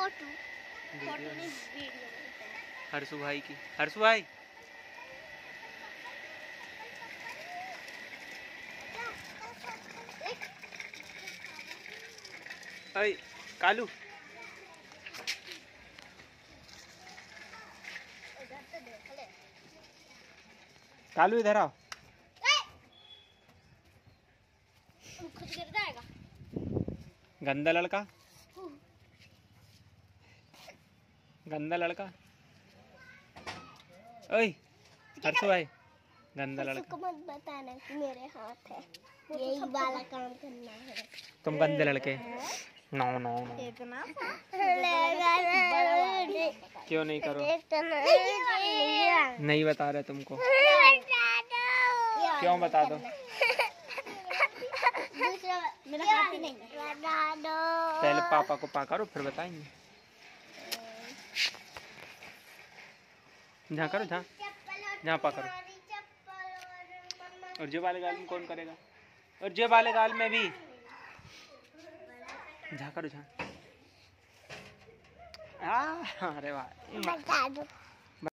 Photo नहीं। नहीं। Video Harshu भाई की। हर्षु भाई। अरे कालू। तो कालू इधर आओ। गंदा लड़का। गंदा लड़का। ओए हर्षु भाई गंदा लड़का। मत बताना कि मेरे हाथ है। यही वाला काम करना है। तुम गंदे लड़के। नो नो नो इतना? क्यों नहीं करो? नहीं बता रहे तुमको। क्यों बता दो? मेरा हाथ ही नहीं है पहले पापा को पकड़ो फिर बताएँगे। जहाँ करो, जहाँ। जहाँ पकड़ो और जो वाले गाल में कौन करेगा? और जो वाले गाल में भी। जहाँ करो, जहाँ। अरे वाह।